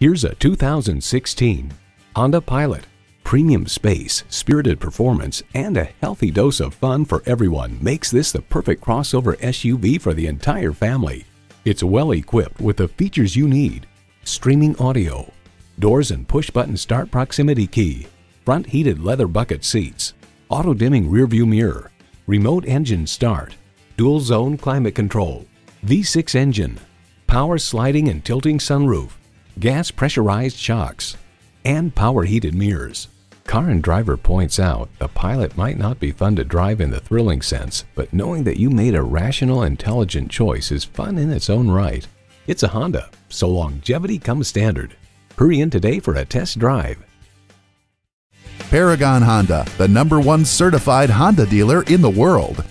Here's a 2016 Honda Pilot. Premium space, spirited performance, and a healthy dose of fun for everyone makes this the perfect crossover SUV for the entire family. It's well equipped with the features you need. Streaming audio, doors and push-button start proximity key, front heated leather bucket seats, auto-dimming rearview mirror, remote engine start, dual zone climate control, V6 engine, power sliding and tilting sunroof, gas pressurized shocks, and power heated mirrors. Car and Driver points out the Pilot might not be fun to drive in the thrilling sense, but knowing that you made a rational, intelligent choice is fun in its own right. It's a Honda, so longevity comes standard. Hurry in today for a test drive. Paragon Honda, the number one certified Honda dealer in the world.